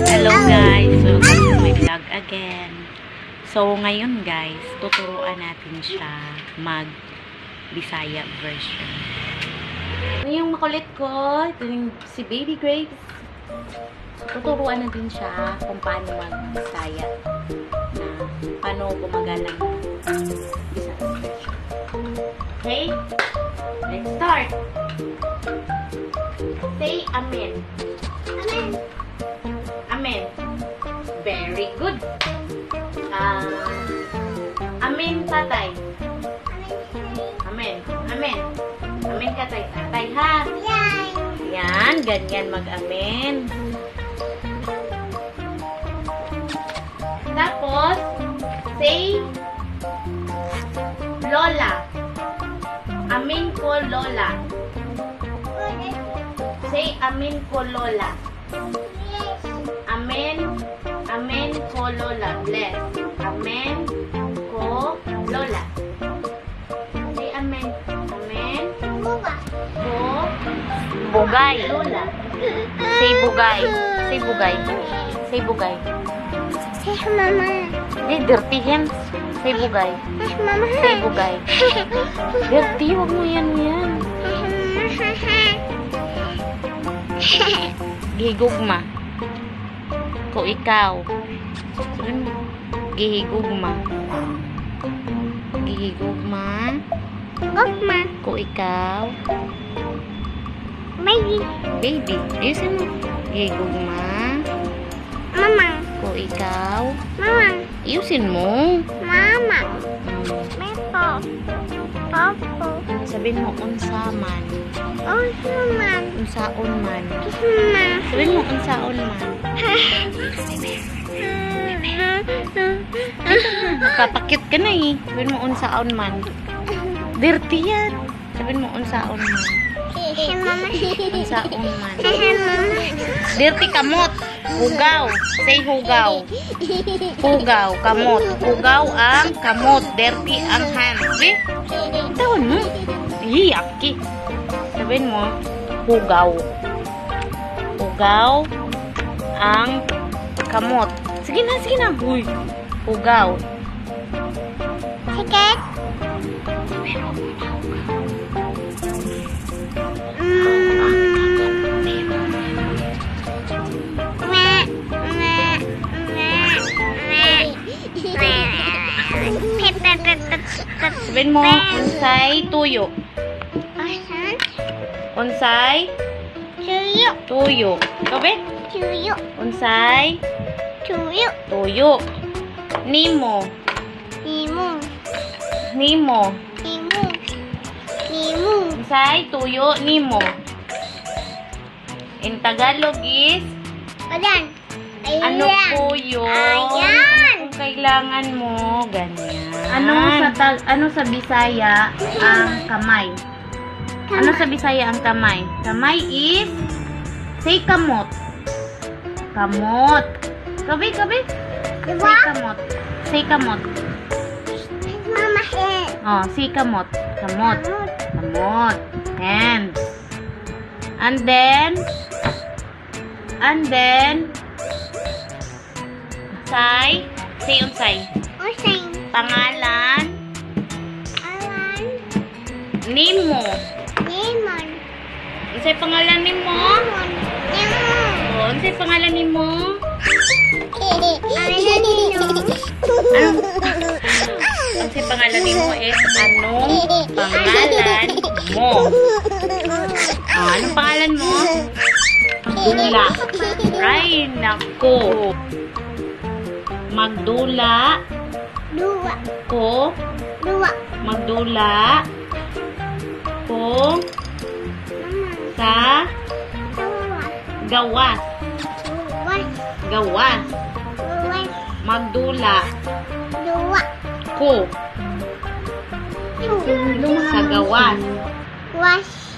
Hello guys, welcome to my vlog again. So ngayon guys, tuturuan natin siya mag Bisaya version. Ito yung makulit ko, ito yung si Baby Grace. Tuturuan natin siya kung paano mag Bisaya na paano gumagana Start! Say Amen. Amen. Amen. Very good. Ah, amen, tatay. Amen. Amen. Amen ka, tay. Tatay, ha? Yan, ganyan mag-amen. Tapos, say, Lola. Amen ko, Lola. Say, amen ko, Lola. Amen. Amen ko Lola. Bless. Amen ko Lola. Say amen. Amen ko Bugay. Lola. Say bugay. Say bugay. Say bugay. Hindi, dirty hands. Say bugay. Say bugay. Dirty, huwag mo yan yan. Gihigugma. Ko ikaw. Gihigugma. Gihigugma. Ko ikaw. Baby. Ayusin mo. Gihigugma. Ko ikaw. Ayusin mo. Hmm. Sabihin mo, unsaman. Unsaon man. Sabihin mo, unsaon man. Patakit ka na eh. Sabihin mo, unsaon man. Dirty yan. Sabihin mo, unsaon man. Unsaon man. Dirty kamot. Hugaw. Say hugaw. Hugaw. Kamot. Hugaw ang kamot. Dirty ang hand. Eh? Tawon mo. Hiyak ki. Sabihin mo, hugaw. Hugaw ang kamot. Sige na, sige na. Huy. Hugaw. Sabihin mo, unsay tuyo. Unsay tuyo. Sabi? Unsay tuyo. Nimo. Nimo. Unsay tuyo nimo. In Tagalog is ano po yun? Ayan. Kung kailangan mo, ganyan. Ano sa tag ano sa Bisaya ang kamay? Ano sa Bisaya ang kamay? Kamay is say kamot. Kamot. Kabi, kabi. Say kamot. Say kamot. Oh, say kamot. Kamot. Kamot. Hands. And then and then say say unsay. Pangalan nimo. Unsay pangalan nimo? Oh, unsay pangalan nimo? Unsay pangalan nimo is anong pangalan mo? Oh, anong pangalan mo? Magdula. Ay, nako. Magdula ko. Magdula. Ko. Sa. Gawas. Gawas. Magdula. Ko. Sa gawas.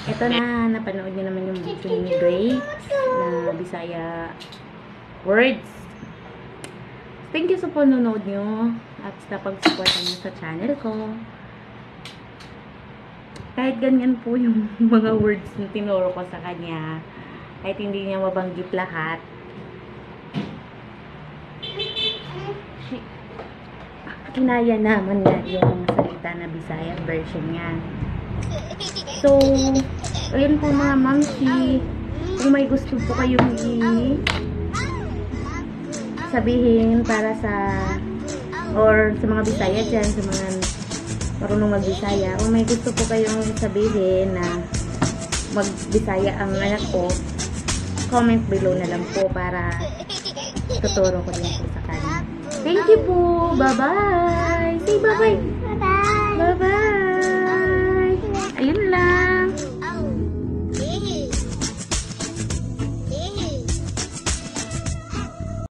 Ito na, napanood niyo naman yung video ni Grace na Bisaya words. Thank you sa panonood nyo at sa pag-support nyo sa channel ko. kahit ganyan po yung mga words na tinuro ko sa kanya, kahit hindi niya mabanggit lahat, kinaya naman nga yung salita na Bisaya version niya. So, ayun po mga mamsi, kung may gusto po kayong i sabihin para sa or sa mga Bisaya dyan, sa mga marunong mag-Bisaya, kung may gusto po kayong sabihin na mag-Bisaya ang anak ko, comment below na lang po para tuturo ko din po sa kanya. Thank you po! Bye-bye! Say bye-bye!